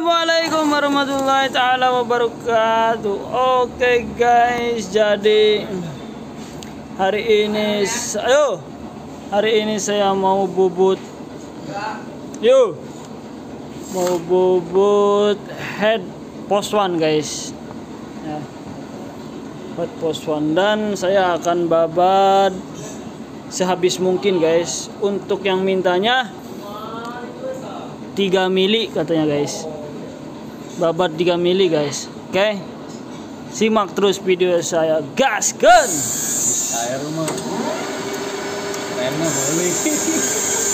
Assalamualaikum warahmatullahi taala wabarakatuh. Oke guys, jadi hari ini ayo hari ini saya mau bubut. Yuk mau bubut head post one guys. Ya. head post one. Dan saya akan babat sehabis mungkin guys. Untuk yang mintanya 3 mili katanya guys babat 3 mili guys. Oke? Okay? simak terus video saya gaskan air mah. Remnya boleh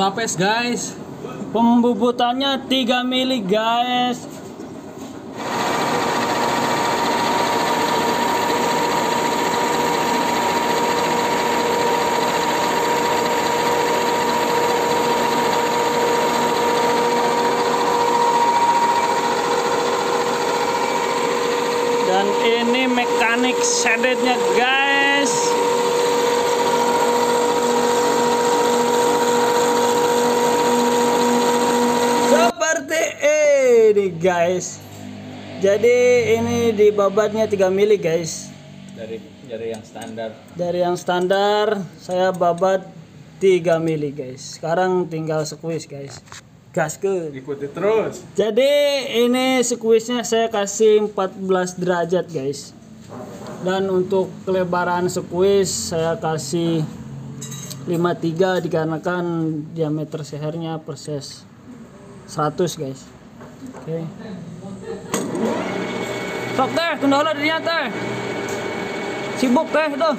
Kulapes guys. Pembubutannya 3 mili guys. Dan ini mekanik sedetnya guys seperti ini guys jadi ini di babatnya 3 mili guys. Dari dari yang standar. Dari yang standar saya babat 3 mili guys. Sekarang tinggal squeeze guys. Gas ke. Ikuti terus. Jadi ini squeeze-nya saya kasih 14 derajat guys. Dan untuk kelebaran squeeze saya kasih 53 dikarenakan diameter sehernya perses 100 guys oke okay. sok teh kendala dirinya teh sibuk teh tuh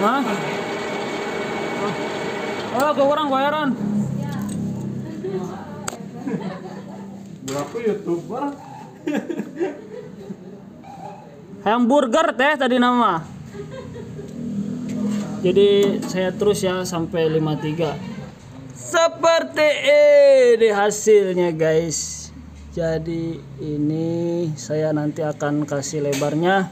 Hah? Oh, ke orang bayaran. berapa youtuber Hamburger teh tadi nama. Jadi saya terus ya sampai 53. Seperti ini hasilnya guys. Jadi ini saya nanti akan kasih lebarnya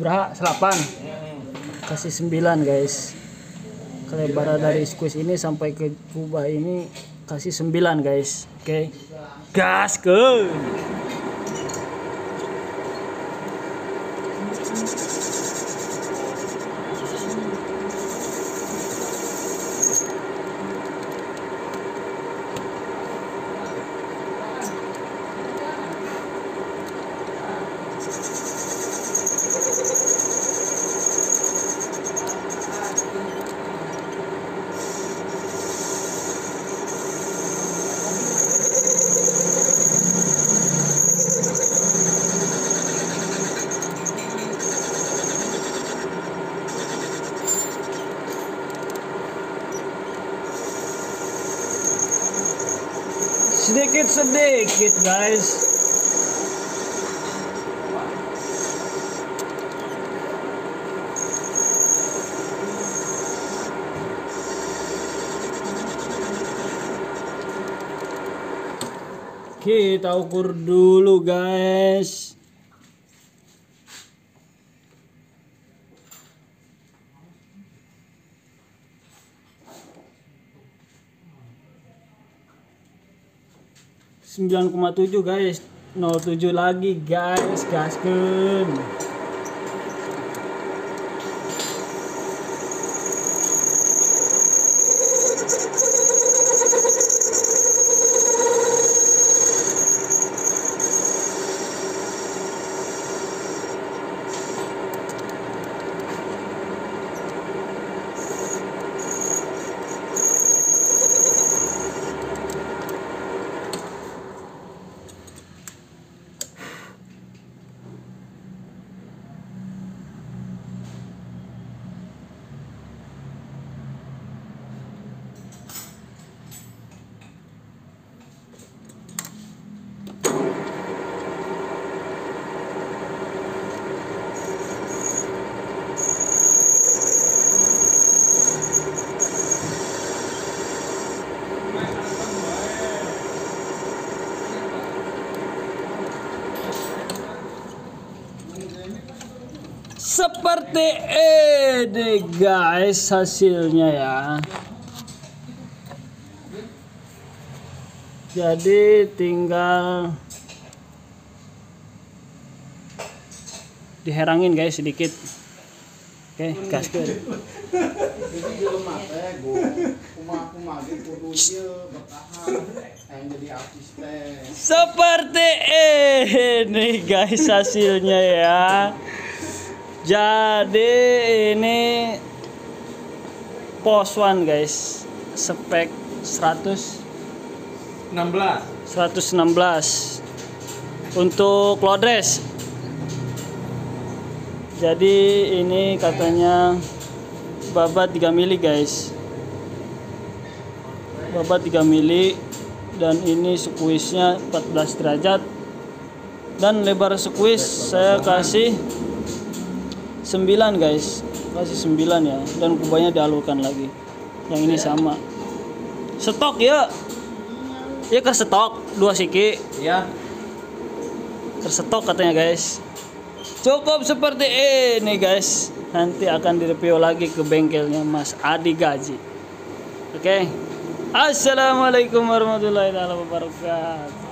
berapa? 8. Kasih 9 guys. Kelebaran dari squeeze ini sampai ke kubah ini kasih 9 guys. Oke. Gas ke. Sedikit sedikit guys. Kita ukur dulu guys sembilan koma tujuh guys. 07 lagi guys. Gaskeun seperti ini guys hasilnya ya. Jadi tinggal diherangin guys sedikit. Oke teh seperti ini guys hasilnya ya jadi ini pos one guys. Spek 100 16. 116 untuk lodres jadi ini katanya babat 3 mili guys. Babat 3 mili dan ini squeeze-nya 14 derajat. Dan lebar squeeze saya kasih 9 guys. Kasih 9 ya. Dan kubahnya dialurkan lagi. Yang ini sama. Stok ya. Ya ke stok. Dua siki. Iya. tersetok katanya guys. Cukup seperti ini guys. Nanti akan direview lagi ke bengkelnya Mas Adi Gaji. Oke. Assalamualaikum warahmatullahi wabarakatuh